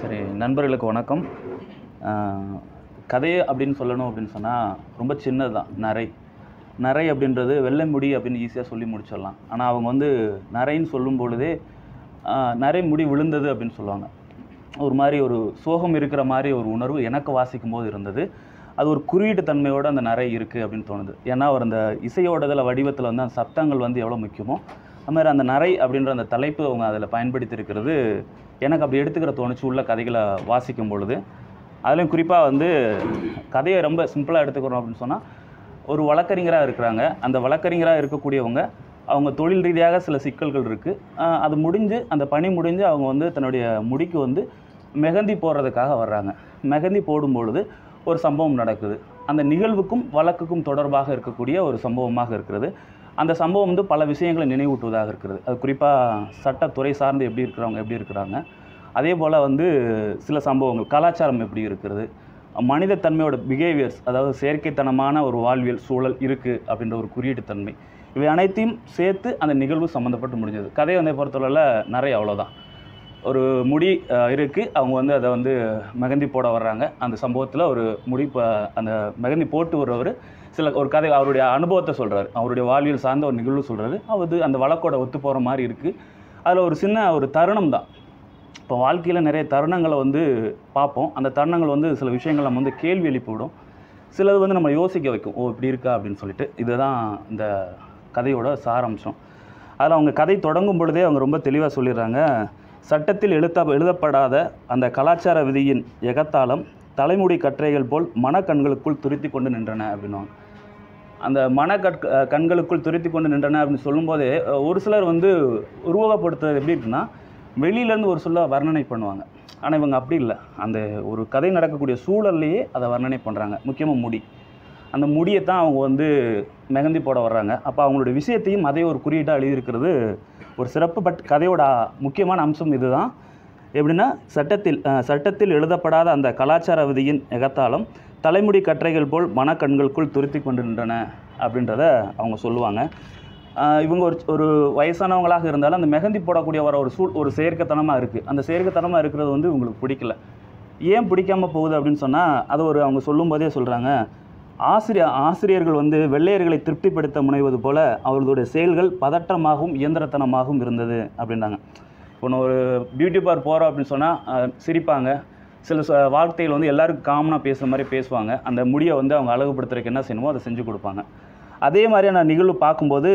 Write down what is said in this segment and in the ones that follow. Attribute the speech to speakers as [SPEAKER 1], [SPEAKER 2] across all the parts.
[SPEAKER 1] சரி நண்பர்களுக்கு வணக்கம். கதை அப்படின்னு சொல்லணும் அப்படின்னு சொன்னால் ரொம்ப சின்னது தான் நரை. நரை அப்படின்றது வெள்ளை முடி அப்படின்னு ஈஸியாக சொல்லி முடிச்சிடலாம். ஆனால் அவங்க வந்து நரைன்னு சொல்லும் பொழுதே நரை முடி விழுந்தது அப்படின்னு சொல்லுவாங்க. ஒரு மாதிரி ஒரு சோகம் இருக்கிற மாதிரி ஒரு உணர்வு எனக்கு வாசிக்கும் போது இருந்தது. அது ஒரு குறியீட்டு தன்மையோட அந்த நரை இருக்குது அப்படின்னு தோணுது. ஏன்னா அவர் அந்த இசையோட இதில் வடிவத்தில் வந்து அந்த சப்தங்கள் வந்து எவ்வளோ முக்கியமோ அதுமாதிரி அந்த நரை அப்படின்ற அந்த தலைப்பு அவங்க அதில் பயன்படுத்தியிருக்கிறது எனக்கு அப்படி எடுத்துக்கிற தோணுச்சு உள்ள கதைகளை வாசிக்கும் பொழுது. அதுலேயும் குறிப்பாக வந்து கதையை ரொம்ப சிம்பிளாக எடுத்துக்கிறோம் அப்படின்னு சொன்னால் ஒரு வழக்கறிஞராக இருக்கிறாங்க. அந்த வழக்கறிஞராக இருக்கக்கூடியவங்க அவங்க தொழில் ரீதியாக சில சிக்கல்கள் இருக்குது அது முடிஞ்சு அந்த பணி முடிஞ்சு அவங்க வந்து தன்னுடைய முடிக்கு வந்து மெஹந்தி போடுறதுக்காக வர்றாங்க. மெஹந்தி போடும் பொழுது ஒரு சம்பவம் நடக்குது. அந்த நிகழ்வுக்கும் வழக்குக்கும் தொடர்பாக இருக்கக்கூடிய ஒரு சம்பவமாக இருக்கிறது. அந்த சம்பவம் வந்து பல விஷயங்களை நினைவூட்டுவதாக இருக்கிறது. அது குறிப்பாக சட்டத்துறை சார்ந்து எப்படி இருக்கிறவங்க எப்படி இருக்கிறாங்க. அதே போல் வந்து சில சம்பவங்கள் கலாச்சாரம் எப்படி இருக்கிறது மனித தன்மையோட பிஹேவியர்ஸ் அதாவது செயற்கைத்தனமான ஒரு வாழ்வியல் சூழல் இருக்குது அப்படின்ற ஒரு குறியீட்டு தன்மை இவை அனைத்தையும் சேர்த்து அந்த நிகழ்வு சம்மந்தப்பட்டு முடிஞ்சது. கதை வந்து பொறுத்தவரையில் நிறைய அவ்வளோதான் ஒரு முடி இருக்குது அவங்க வந்து அதை வந்து மெகந்தி போட வர்றாங்க. அந்த சம்பவத்தில் ஒரு முடி ப- அந்த மெகந்தி போட்டு வர்றவர் சில ஒரு கதை அவருடைய அனுபவத்தை சொல்கிறாரு அவருடைய வாழ்வியல் சார்ந்த ஒரு நிகழ்வு சொல்கிறாரு அது அந்த வழக்கோட ஒத்து போகிற மாதிரி இருக்குது அதில் ஒரு சின்ன ஒரு தருணம் தான். இப்போ வாழ்க்கையில் நிறைய தருணங்களை வந்து பார்ப்போம். அந்த தருணங்கள் வந்து சில விஷயங்கள் நம்ம வந்து கேள்வி எழுப்பி விடும். சிலது வந்து நம்ம யோசிக்க வைக்கும். ஓ இப்படி இருக்கா அப்படின்னு சொல்லிட்டு. இதுதான் இந்த கதையோட சாராம்சம். அதில் அவங்க கதை தொடங்கும் பொழுதே அவங்க ரொம்ப தெளிவாக சொல்லிடுறாங்க. சட்டத்தில் எழுத்த எழுதப்படாத அந்த கலாச்சார விதியின் எகத்தாளம் தலைமுடி கற்றைகள் போல் மனக்கண்களுக்குள் துருத்தி கொண்டு நின்றன அப்படின்னுவாங்க. அந்த மன கண்களுக்குள் துருத்தி கொண்டு நின்றன அப்படின்னு சொல்லும்போதே ஒரு சிலர் வந்து உருவகப்படுத்துறது எப்படி இருக்குன்னா வெளியிலேருந்து ஒரு சொல்ல வர்ணனை பண்ணுவாங்க. ஆனால் இவங்க அப்படி இல்லை. அந்த ஒரு கதை நடக்கக்கூடிய சூழல்லையே அதை வர்ணனை பண்ணுறாங்க முக்கியமாக முடி. அந்த முடியை தான் அவங்க வந்து மெகந்தி போட வர்றாங்க. அப்போ அவங்களுடைய விஷயத்தையும் அதே ஒரு குறியீட்டாக எழுதியிருக்கிறது ஒரு சிறப்பு பட் கதையோட முக்கியமான அம்சம் இதுதான். எப்படின்னா சட்டத்தில் சட்டத்தில் எழுதப்படாத அந்த கலாச்சார விதியின் எகத்தாலும் தலைமுடி கற்றைகள் போல் மனக்கண்களுக்குள் துருத்தி கொண்டிருந்தன அப்படின்றத அவங்க சொல்லுவாங்க. இவங்க ஒரு ஒரு வயசானவங்களாக இருந்தாலும் அந்த மெஹந்தி போடக்கூடிய வர ஒரு சூழ் ஒரு செயற்கைத்தனமாக இருக்குது அந்த செயற்கைத்தனமாக இருக்கிறது வந்து இவங்களுக்கு பிடிக்கல. ஏன் பிடிக்காமல் போகுது அப்படின்னு சொன்னால் அது ஒரு அவங்க சொல்லும்போதே சொல்கிறாங்க ஆசிரியர் ஆசிரியர்கள் வந்து வெள்ளையர்களை திருப்திப்படுத்த முனைவது போல அவர்களுடைய செயல்கள் பதற்றமாகவும் இயந்திரத்தனமாகவும் இருந்தது அப்படின்றாங்க. இப்போ நான் ஒரு பியூட்டி பார் போகிறோம் அப்படின்னு சொன்னால் சிரிப்பாங்க. சில ச வார்த்தைகள் வந்து எல்லாருக்கும் காமனாக பேசுகிற மாதிரி பேசுவாங்க. அந்த முடியை வந்து அவங்க அழகுபடுத்துறதுக்கு என்ன செய்யணுமோ அதை செஞ்சு கொடுப்பாங்க. அதே மாதிரியான நிகழ்வு பார்க்கும்போது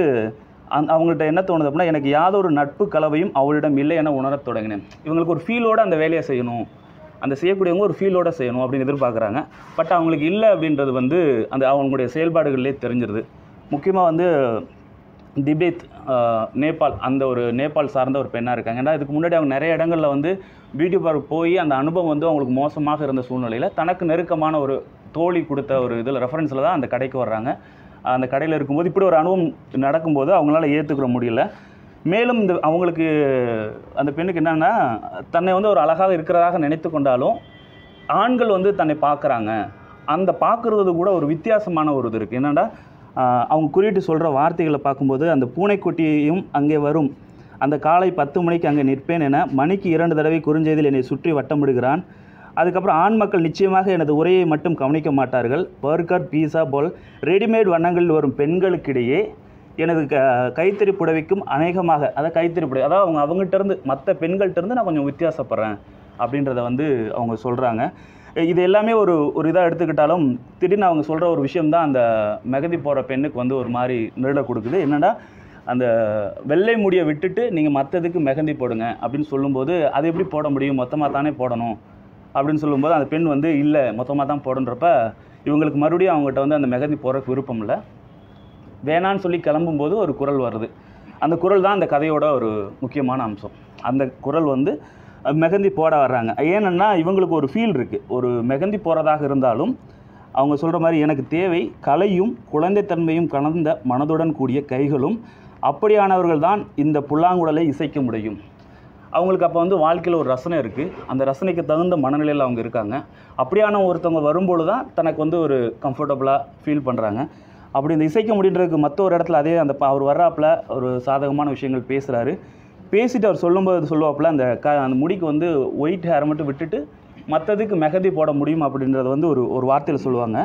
[SPEAKER 1] அந் அவங்கள்ட்ட என்ன தோணுது அப்படின்னா எனக்கு யாதொரு நட்பு கலவையும் அவளிடம் இல்லை என உணரத் தொடங்கினேன். இவங்களுக்கு ஒரு ஃபீலோடு அந்த வேலையை செய்யணும். அந்த செய்யக்கூடியவங்க ஒரு ஃபீலோடு செய்யணும் அப்படின்னு எதிர்பார்க்குறாங்க. பட் அவங்களுக்கு இல்லை அப்படின்றது வந்து அந்த அவங்களுடைய செயல்பாடுகள்லேயே தெரிஞ்சிருது. முக்கியமாக வந்து திபேத் நேபாள் அந்த ஒரு நேபாள் சார்ந்த ஒரு பெண்ணாக இருக்காங்க. ஏன்னா இதுக்கு முன்னாடி அவங்க நிறைய இடங்களில் வந்து பியூட்டி பார்லர் போய் அந்த அனுபவம் வந்து அவங்களுக்கு மோசமாக இருந்த சூழ்நிலையில் தனக்கு நெருக்கமான ஒரு தோழி கொடுத்த ஒரு இதில் ரெஃபரன்ஸில் தான் அந்த கடைக்கு வர்றாங்க. அந்த கடையில் இருக்கும்போது இப்படி ஒரு அனுபவம் நடக்கும்போது அவங்களால ஏற்றுக்கிற முடியல. மேலும் இந்த அவங்களுக்கு அந்த பெண்ணுக்கு என்னென்னா தன்னை வந்து ஒரு அழகாக இருக்கிறதாக நினைத்து கொண்டாலும் ஆண்கள் வந்து தன்னை பார்க்குறாங்க. அந்த பார்க்குறது கூட ஒரு வித்தியாசமான ஒரு இது இருக்குது என்னென்னா அவங்க குறியிட்டு சொல்கிற வார்த்தைகளை பார்க்கும்போது அந்த பூனைக்குட்டியையும் அங்கே வரும். அந்த காலை பத்து மணிக்கு அங்கே நிற்பேன் என மணிக்கு இரண்டு தடவை குறுஞ்செய்தியில் என்னை சுற்றி வட்டமிடுகிறான். அதுக்கப்புறம் ஆண் மக்கள் நிச்சயமாக எனது உரையை மட்டும் கவனிக்க மாட்டார்கள். பர்கர் பீஸா போல் ரெடிமேட் வண்ணங்களில் வரும் பெண்களுக்கிடையே எனது க கைத்தறி புடவைக்கும் அநேகமாக அதாவது கைத்தறி புடவை அதாவது அவங்க அவங்ககிட்ட இருந்து மற்ற பெண்கள்கிட்ட இருந்து நான் கொஞ்சம் வித்தியாசப்படுறேன் அப்படின்றத வந்து அவங்க சொல்கிறாங்க இது எல்லாமே ஒரு ஒரு இதாக எடுத்துக்கிட்டாலும் திடீர்னு அவங்க சொல்கிற ஒரு விஷயம் தான் அந்த மெகதி போகிற பெண்ணுக்கு வந்து ஒரு மாதிரி நிழலை கொடுக்குது. என்னென்னா அந்த வெள்ளை முடியை விட்டுட்டு நீங்கள் மற்றதுக்கு மெகந்தி போடுங்க அப்படின்னு சொல்லும்போது அது எப்படி போட முடியும்? மொத்தமாக தானே போடணும்? அப்படின்னு சொல்லும்போது அந்த பெண் வந்து இல்லை மொத்தமாக தான் போடன்றப்ப இவங்களுக்கு மறுபடியும் அவங்ககிட்ட வந்து அந்த மெகந்தி போடுறதுக்கு விருப்பம் இல்லை. வேணான்னு சொல்லி கிளம்பும்போது ஒரு குரல் வருது. அந்த குரல் தான் அந்த கதையோட ஒரு முக்கியமான அம்சம். அந்த குரல் வந்து மெகந்தி போட வர்றாங்க. ஏன்னா இவங்களுக்கு ஒரு ஃபீல் இருக்குது ஒரு மெகந்தி போகிறதாக இருந்தாலும் அவங்க சொல்கிற மாதிரி எனக்கு தேவை கலையும் குழந்தைத்தன்மையும் கலந்த மனதுடன் கூடிய கைகளும் அப்படியானவர்கள் தான் இந்த புல்லாங்குழலை இசைக்க முடியும். அவங்களுக்கு அப்போ வந்து வாழ்க்கையில் ஒரு ரசனை இருக்குது அந்த ரசனைக்கு தகுந்த மனநிலையில் அவங்க இருக்காங்க. அப்படியான ஒருத்தவங்க வரும்பொழுது தான் தனக்கு வந்து ஒரு கம்ஃபர்டபுளாக ஃபீல் பண்ணுறாங்க அப்படி இந்த இசைக்க முடின்றதுக்கு மற்ற ஒரு இடத்துல அதே அந்த அவர் வர்றாப்புல ஒரு சாதகமான விஷயங்கள் பேசுகிறாரு பேசிட்டு அவர் சொல்லும்போது சொல்லுவாப்புல அந்த க அந்த முடிக்கு வந்து ஒயிட் ஹேரை மட்டும் விட்டுட்டு மற்றதுக்கு மெகந்தி போட முடியும் அப்படின்றத வந்து ஒரு ஒரு வார்த்தையில் சொல்லுவாங்க.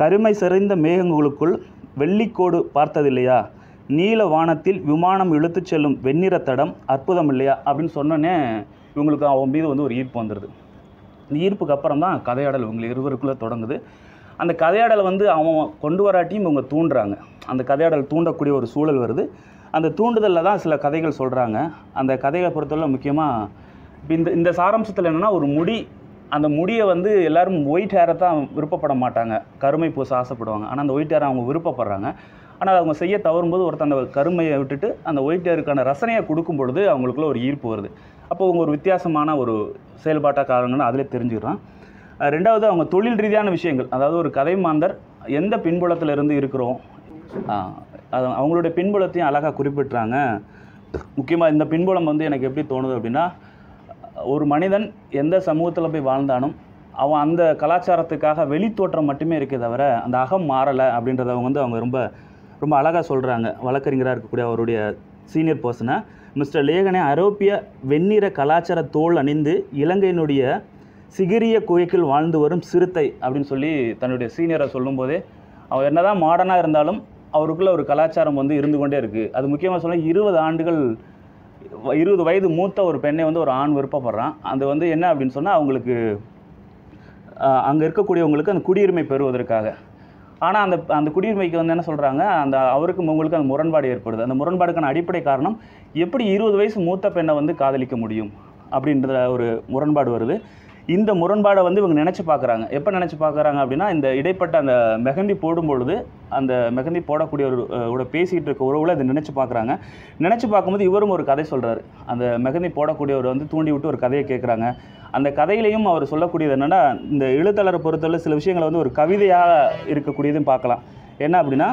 [SPEAKER 1] கருமை சிறைந்த மேகங்களுக்குள் வெள்ளிக்கோடு பார்த்ததில்லையா? நீல வானத்தில் விமானம் இழுத்துச் செல்லும் வெண்ணிற தடம் அற்புதம் இல்லையா அப்படின்னு சொன்னோன்னே இவங்களுக்கு அவன் மீது வந்து ஒரு ஈர்ப்பு வந்துடுது இந்த ஈர்ப்புக்கு அப்புறம் தான் கதையாடல் இவங்க இருவருக்குள்ளே தொடங்குது. அந்த கதையாடலை வந்து அவன் கொண்டு வராட்டியும் இவங்க தூண்டுறாங்க. அந்த கதையாடல் தூண்டக்கூடிய ஒரு சூழல் வருது. அந்த தூண்டுதலில் தான் சில கதைகள் சொல்கிறாங்க அந்த கதைகளை பொறுத்தவரை முக்கியமாக இப்போ இந்த இந்த சாராம்சத்தில் என்னென்னா ஒரு முடி அந்த முடியை வந்து எல்லோரும் ஒயிட் ஹேரை தான் விருப்பப்பட மாட்டாங்க. கருமை பூச ஆசைப்படுவாங்க. ஆனால் அந்த ஒயிட் ஹேரை அவங்க விருப்பப்படுறாங்க. ஆனால் அவங்க செய்ய தவறும்போது ஒருத்தர் அந்த கருமையை விட்டுட்டு அந்த ஒயிட் ஹேருக்கான ரசனையை கொடுக்கும் பொழுது அவங்களுக்குள்ள ஒரு ஈர்ப்பு வருது. அப்போ அவங்க ஒரு வித்தியாசமான ஒரு செயல்பாட்டாக்காரங்கன்னு அதிலே தெரிஞ்சுக்கிறான். ரெண்டாவது அவங்க தொழில் ரீதியான விஷயங்கள். அதாவது ஒரு கதை மாந்தர் எந்த பின்புலத்தில் இருந்து இருக்கிறோம் அவங்களுடைய பின்புலத்தையும் அழகாக குறிப்பிட்றாங்க. முக்கியமாக இந்த பின்புலம் வந்து எனக்கு எப்படி தோணுது அப்படின்னா ஒரு மனிதன் எந்த சமூகத்தில் போய் வாழ்ந்தாலும் அவன் அந்த கலாச்சாரத்துக்காக வெளித்தோற்றம் மட்டுமே இருக்கே தவிர அந்த அகம் மாறலை அப்படின்றத அவங்க வந்து அவங்க ரொம்ப ரொம்ப அழகாக சொல்கிறாங்க வழக்கறிஞராக இருக்கக்கூடிய அவருடைய சீனியர் பர்சனை மிஸ்டர் லேகனே ஐரோப்பிய வெண்ணிற கலாச்சார தோல் அணிந்து இலங்கையினுடைய சிகிரிய குகைக்குள் வாழ்ந்து வரும் சிறுத்தை அப்படின்னு சொல்லி தன்னுடைய சீனியரை சொல்லும்போதே அவர் என்னதான் மாடர்னாக இருந்தாலும் அவருக்குள்ள ஒரு கலாச்சாரம் வந்து இருந்து கொண்டே இருக்குது அது முக்கியமாக சொன்னால் இருபது ஆண்டுகள் இருபது வயது மூத்த ஒரு பெண்ணை வந்து ஒரு ஆண் விருப்பப்படுறான். அது வந்து என்ன அப்படின்னு சொன்னால் அவங்களுக்கு அங்கே இருக்கக்கூடியவங்களுக்கு அந்த குடியுரிமை பெறுவதற்காக. ஆனால் அந்த அந்த குடியுரிமைக்கு வந்து என்ன சொல்கிறாங்க அந்த அவருக்கும் உங்களுக்கு அந்த முரண்பாடு ஏற்படுது. அந்த முரண்பாடுக்கான அடிப்படை காரணம் எப்படி இருபது வயசு மூத்த பெண்ணை வந்து காதலிக்க முடியும்? அப்படின்ற ஒரு முரண்பாடு வருது. இந்த முரண்பாடை வந்து இவங்க நினச்சி பார்க்குறாங்க. எப்போ நினச்சி பார்க்குறாங்க அப்படின்னா இந்த இடைப்பட்ட அந்த மெஹந்தி போடும் பொழுது அந்த மெஹந்தி போடக்கூடிய ஒரு கூட பேசிகிட்டு இருக்க உறவுல அதை நினச்சி பார்க்குறாங்க. நினச்சி பார்க்கும்போது இவரும் ஒரு கதை சொல்கிறாரு அந்த மெஹந்தி போடக்கூடியவர் வந்து தூண்டி விட்டு ஒரு கதையை கேட்குறாங்க. அந்த கதையிலையும் அவர் சொல்லக்கூடியது என்னென்னா இந்த எழுத்தாளரை பொறுத்தவரை சில விஷயங்களை வந்து ஒரு கவிதையாக இருக்கக்கூடியதும் பார்க்கலாம். என்ன அப்படின்னா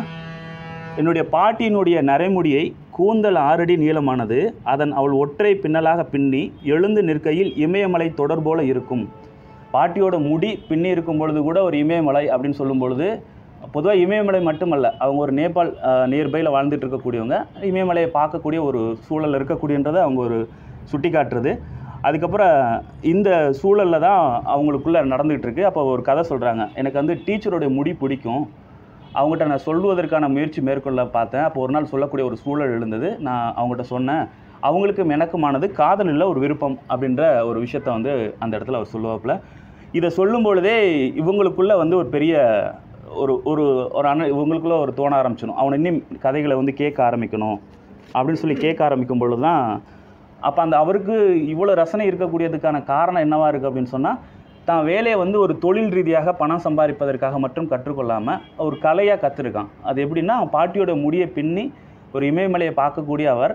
[SPEAKER 1] என்னுடைய பாட்டியினுடைய நரைமுடியை கூந்தல் ஆறடி நீளமானது. அதன் அவள் ஒற்றை பின்னலாக பின்னி எழுந்து நிற்கையில் இமயமலை தொடர் போல இருக்கும். பாட்டியோட முடி பின்னி இருக்கும் பொழுது கூட ஒரு இமயமலை அப்படின்னு சொல்லும் பொழுது பொதுவாக இமயமலை மட்டுமல்ல அவங்க ஒரு நேபாள் நியர்பையில் வாழ்ந்துட்டு இருக்கக்கூடியவங்க இமயமலையை பார்க்கக்கூடிய ஒரு சூழல் இருக்கக்கூடியன்றதை அவங்க ஒரு சுட்டி காட்டுறது அதுக்கப்புறம் இந்த சூழலில் தான் அவங்களுக்குள்ளே நடந்துகிட்டு இருக்கு. அப்போ ஒரு கதை சொல்கிறாங்க எனக்கு வந்து டீச்சருடைய முடி பிடிக்கும். அவங்ககிட்ட நான் சொல்வதற்கான முயற்சி மேற்கொள்ள பார்த்தேன். அப்போ ஒரு நாள் சொல்லக்கூடிய ஒரு சூழல் எழுந்தது. நான் அவங்ககிட்ட சொன்னேன் அவங்களுக்கும் எனக்குமானது காதலில் ஒரு விருப்பம் அப்படின்ற ஒரு விஷயத்த வந்து அந்த இடத்துல அவர் சொல்லுவாப்புல. இதை சொல்லும் பொழுதே இவங்களுக்குள்ள வந்து ஒரு பெரிய ஒரு ஒரு ஒரு அண இவங்களுக்குள்ளே ஒரு தோண ஆரம்பிச்சிடும். அவனை இன்னும் கதைகளை வந்து கேட்க ஆரம்பிக்கணும் அப்படின்னு சொல்லி கேட்க ஆரம்பிக்கும் பொழுது தான் அப்போ அந்த அவருக்கு இவ்வளோ ரசனை இருக்கக்கூடியதுக்கான காரணம் என்னவாக இருக்குது அப்படின்னு சொன்னால் தான் வேலையை வந்து ஒரு தொழில் ரீதியாக பணம் சம்பாதிப்பதற்காக மட்டும் கற்றுக்கொள்ளாமல் ஒரு கலையாக கற்றுருக்கான் அது எப்படின்னா பாட்டியோட முடியை பின்னி ஒரு இமயமலையை பார்க்கக்கூடிய அவர்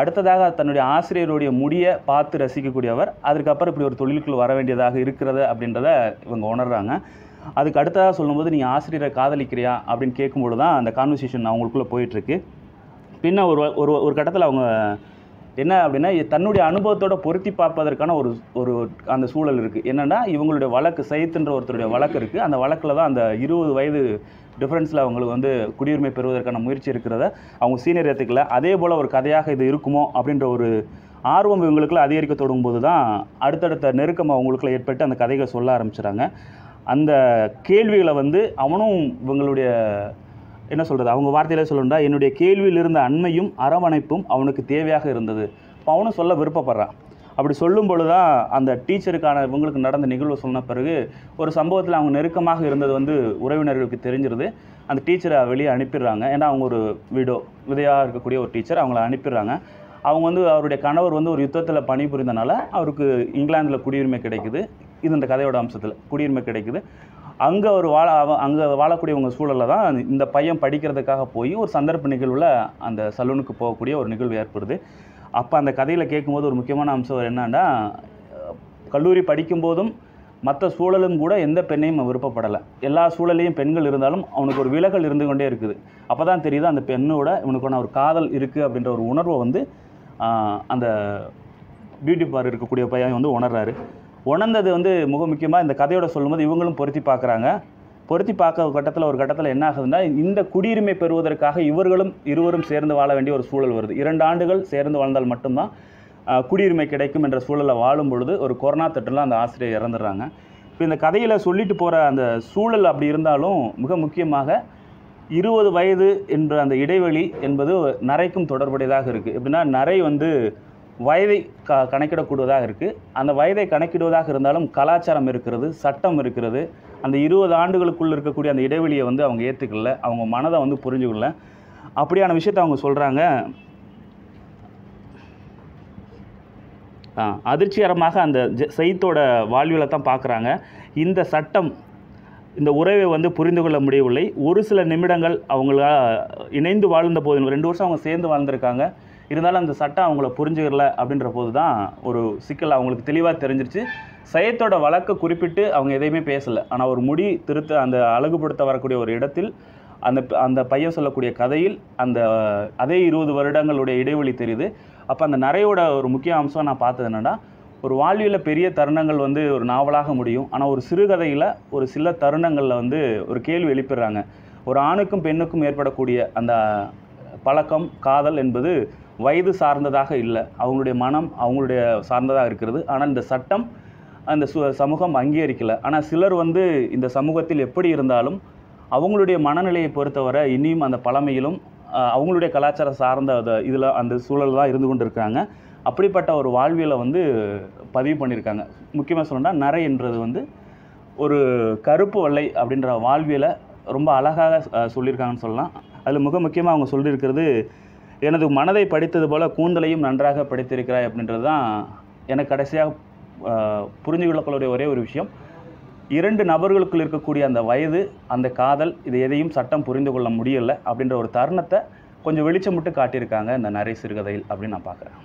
[SPEAKER 1] அடுத்ததாக தன்னுடைய ஆசிரியருடைய முடியை பார்த்து ரசிக்கக்கூடியவர் அதுக்கப்புறம் இப்படி ஒரு தொழிலுக்குள் வர வேண்டியதாக இருக்கிறது அப்படின்றத இவங்க உணர்கிறாங்க அதுக்கு அடுத்ததாக சொல்லும்போது நீங்கள் ஆசிரியரை காதலிக்கிறியா? அப்படின்னு கேட்கும்பொழுது தான் அந்த கான்வர்சேஷன் அவங்களுக்குள்ளே போயிட்டுருக்கு. பின்ன ஒரு ஒரு ஒரு கட்டத்தில் அவங்க என்ன அப்படின்னா தன்னுடைய அனுபவத்தோட பொருத்தி பார்ப்பதற்கான ஒரு ஒரு அந்த சூழல் இருக்குது என்னென்னா இவங்களுடைய வழக்கு சைத்துன்ற ஒருத்தருடைய வழக்கு இருக்குது அந்த வழக்கில் தான் அந்த இருபது வயது டிஃப்ரென்ஸில் அவங்களுக்கு வந்து குடியுரிமை பெறுவதற்கான முயற்சி இருக்கிறத அவங்க சீனியர் ஏற்றுக்கல அதே போல் ஒரு கதையாக இது இருக்குமோ அப்படின்ற ஒரு ஆர்வம் இவங்களுக்குள்ள அதிகரிக்க தொடங்கும்போது தான் அடுத்தடுத்த நெருக்கம் அவங்களுக்குள்ள ஏற்பட்டு அந்த கதைகளை சொல்ல ஆரம்பிச்சிட்டாங்க அந்த கேள்விகளை வந்து அவனும் இவங்களுடைய என்ன சொல்கிறது அவங்க வார்த்தையில சொல்லணும்டா என்னுடைய கேள்வியில் இருந்த அண்மையும் அரவணைப்பும் அவனுக்கு தேவையாக இருந்தது. இப்போ அவனும் சொல்ல விருப்பப்படுறான். அப்படி சொல்லும் பொழுது தான் அந்த டீச்சருக்கான இவங்களுக்கு நடந்த நிகழ்வு சொன்ன பிறகு ஒரு சம்பவத்தில் அவங்க நெருக்கமாக இருந்தது வந்து உறவினர்களுக்கு தெரிஞ்சிருது. அந்த டீச்சரை வெளியே அனுப்பிடுறாங்க. ஏன்னா அவங்க ஒரு விடோ விதையாக இருக்கக்கூடிய ஒரு டீச்சர் அவங்கள அனுப்பிடுறாங்க. அவங்க வந்து அவருடைய கணவர் வந்து ஒரு யுத்தத்தில் பணிபுரிந்தனால அவருக்கு இங்கிலாந்தில் குடியுரிமை கிடைக்குது. இது இந்த கதையோட அம்சத்தில் குடியுரிமை கிடைக்குது. அங்கே ஒரு வாழ அங்கே வாழக்கூடியவங்க சூழலில் தான் இந்த பையன் படிக்கிறதுக்காக போய் ஒரு சந்தர்ப்ப நிகழ்வில் அந்த சலூனுக்கு போகக்கூடிய ஒரு நிகழ்வு ஏற்படுது. அப்போ அந்த கதையில் கேட்கும்போது ஒரு முக்கியமான அம்சம் என்னன்னா கல்லூரி படிக்கும்போதும் மற்ற சூழலும் கூட எந்த பெண்ணையும் விருப்பப்படலை. எல்லா சூழலையும் பெண்கள் இருந்தாலும் அவனுக்கு ஒரு விலகல் இருந்து கொண்டே இருக்குது. அப்போ தான் தெரியுது அந்த பெண்ணோட இவனுக்கான ஒரு காதல் இருக்குது அப்படின்ற ஒரு உணர்வை வந்து அந்த பியூட்டி பார் இருக்கக்கூடிய பையன் வந்து உணர்றாரு. உணர்ந்தது வந்து மிக முக்கியமாக இந்த கதையோட சொல்லும்போது இவங்களும் பொருத்தி பார்க்குறாங்க. பொருத்தி பார்க்க கட்டத்தில் ஒரு கட்டத்தில் என்ன ஆகுதுன்னா இந்த குடியுரிமை பெறுவதற்காக இவர்களும் இருவரும் சேர்ந்து வாழ வேண்டிய ஒரு சூழல் வருது. இரண்டு ஆண்டுகள் சேர்ந்து வாழ்ந்தால் மட்டும்தான் குடியுரிமை கிடைக்கும் என்ற சூழலில் வாழும் பொழுது ஒரு கொரோனா தொற்றில் அந்த ஆசிரியர் இறந்துடுறாங்க. இப்போ இந்த கதையில் சொல்லிட்டு போகிற அந்த சூழல் அப்படி இருந்தாலும் மிக முக்கியமாக இருபது வயது என்ற அந்த இடைவெளி என்பது நரைக்கும் தொடர்புடையதாக இருக்குது எப்படின்னா நரை வந்து வயதை க கணக்கிடக்கூடியதாக இருக்குது அந்த வயதை கணக்கிடுவதாக இருந்தாலும் கலாச்சாரம் இருக்கிறது சட்டம் இருக்கிறது. அந்த இருபது ஆண்டுகளுக்குள்ளே இருக்கக்கூடிய அந்த இடைவெளியை வந்து அவங்க ஏற்றுக்கல அவங்க மனதை வந்து புரிஞ்சுக்கல. அப்படியான விஷயத்தை அவங்க சொல்கிறாங்க அதிர்ச்சிகரமாக அந்த செய்தோட சைத்தோட தான் பார்க்குறாங்க. இந்த சட்டம் இந்த உறவை வந்து புரிந்து கொள்ள முடியவில்லை. ஒரு சில நிமிடங்கள் அவங்களா இணைந்து வாழ்ந்த போது ரெண்டு வருஷம் அவங்க சேர்ந்து வாழ்ந்திருக்காங்க. இருந்தாலும் அந்த சட்டம் அவங்கள புரிஞ்சுக்கல அப்படின்ற போது தான் ஒரு சிக்கல் அவங்களுக்கு தெளிவாக தெரிஞ்சிருச்சு. சையத்தோட வழக்கை குறிப்பிட்டு அவங்க எதையுமே பேசலை. ஆனால் ஒரு முடி திருத்த அந்த அழகுபடுத்த வரக்கூடிய ஒரு இடத்தில் அந்த அந்த பையன் சொல்லக்கூடிய கதையில் அந்த அதே இருபது வருடங்களுடைய இடைவெளி தெரியுது. அப்போ அந்த நரையோட ஒரு முக்கிய அம்சம் நான் பார்த்தது என்னென்னா ஒரு வாழ்வியலில் பெரிய தருணங்கள் வந்து ஒரு நாவலாக முடியும். ஆனால் ஒரு சிறுகதையில் ஒரு சில தருணங்களில் வந்து ஒரு கேள்வி எழுப்பிடுறாங்க. ஒரு ஆணுக்கும் பெண்ணுக்கும் ஏற்படக்கூடிய அந்த பழக்கம் காதல் என்பது வயது சார்ந்ததாக இல்லை. அவங்களுடைய மனம் அவங்களுடைய சார்ந்ததாக இருக்கிறது. ஆனால் இந்த சட்டம் அந்த சு சமூகம் அங்கீகரிக்கலை. ஆனால் சிலர் வந்து இந்த சமூகத்தில் எப்படி இருந்தாலும் அவங்களுடைய மனநிலையை பொறுத்தவரை இனியும் அந்த பழமையிலும் அவங்களுடைய கலாச்சாரம் சார்ந்த இதில் அந்த சூழல் தான் இருந்து கொண்டு இருக்காங்க அப்படிப்பட்ட ஒரு வாழ்வியலை வந்து பதிவு பண்ணியிருக்காங்க. முக்கியமாக சொல்லணும்னா நரை என்றது வந்து ஒரு கருப்பு வெள்ளை அப்படின்ற வாழ்வியலை ரொம்ப அழகாக சொல்லியிருக்காங்கன்னு சொல்லலாம். அதில் மிக முக்கியமாக அவங்க சொல்லியிருக்கிறது எனது மனதை படித்தது போல் கூந்தலையும் நன்றாக படித்திருக்கிறாய் அப்படின்றது தான் எனக்கு கடைசியாக புரிஞ்சு கொள்ளக்கூடிய ஒரே ஒரு விஷயம். இரண்டு நபர்களுக்குள் இருக்கக்கூடிய அந்த வயது அந்த காதல் இது எதையும் சட்டம் புரிந்து கொள்ள முடியலை அப்படின்ற ஒரு தருணத்தை கொஞ்சம் வெளிச்சமிட்டு காட்டியிருக்காங்க இந்த நரை சிறுகதையில் அப்படின்னு நான் பார்க்குறேன்.